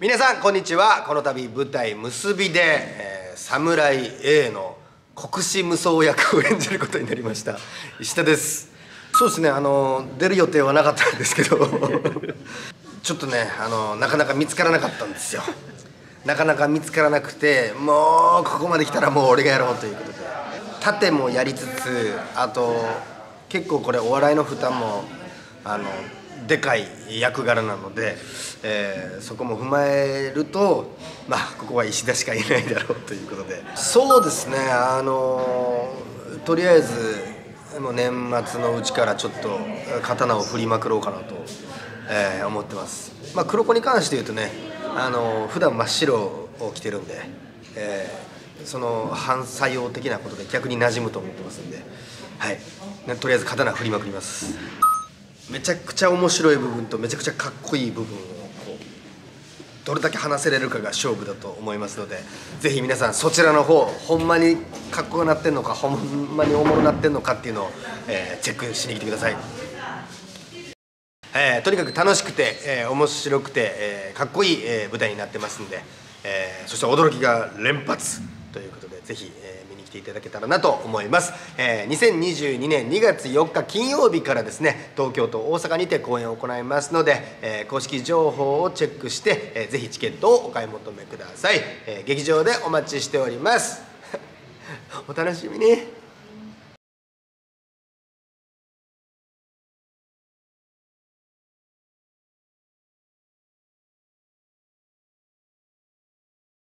皆さんこんにちは。この度舞台「結びで」えー、侍 A の国士無双役を演じることになりました。石田です。そうですね。あの出る予定はなかったんですけど。ちょっとねあのなかなか見つからなかったんですよ。なかなか見つからなくてもうここまで来たらもう俺がやろうということで。盾もやりつつあと結構これお笑いの負担もあのでかい役柄なので、えー、そこも踏まえるとまあここは石田しかいないだろうということで。そうですね。あのとりあえずもう年末のうちからちょっと刀を振りまくろうかなと、えー、思ってます。まあ黒子に関して言うとねあの普段真っ白を着てるんで、えー、その反作用的なことで逆に馴染むと思ってますんではい、とりあえず刀振りまくります。めちゃくちゃ面白い部分とめちゃくちゃかっこいい部分をこうどれだけ話せれるかが勝負だと思いますのでぜひ皆さんそちらの方ほんまにかっこよくなってんのかほんまにおもろなってんのかっていうのを、えー、チェックしに来てください、えー、とにかく楽しくて、えー、面白くて、えー、かっこいい、えー、舞台になってますんで、えー、そして驚きが連発ということでぜひ、えー来ていただけたらなと思います、えー、2022年2月4日金曜日からですね東京と大阪にて公演を行いますので、えー、公式情報をチェックして、えー、ぜひチケットをお買い求めください、えー、劇場でお待ちしておりますお楽しみに